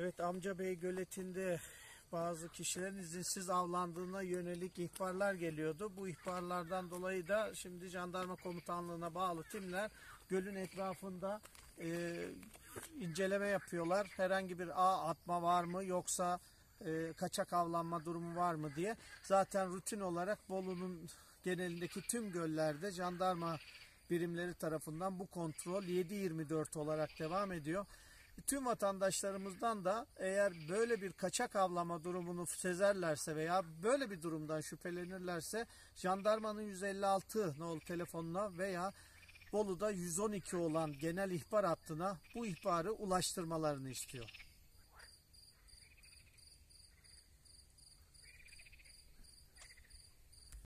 Evet Amca Bey göletinde bazı kişilerin izinsiz avlandığına yönelik ihbarlar geliyordu. Bu ihbarlardan dolayı da şimdi jandarma komutanlığına bağlı timler gölün etrafında e, inceleme yapıyorlar. Herhangi bir ağ atma var mı yoksa e, kaçak avlanma durumu var mı diye. Zaten rutin olarak Bolu'nun genelindeki tüm göllerde jandarma birimleri tarafından bu kontrol 7-24 olarak devam ediyor. Tüm vatandaşlarımızdan da eğer böyle bir kaçak avlama durumunu sezerlerse veya böyle bir durumdan şüphelenirlerse jandarmanın 156 nol telefonuna veya Bolu'da 112 olan genel ihbar hattına bu ihbarı ulaştırmalarını istiyor.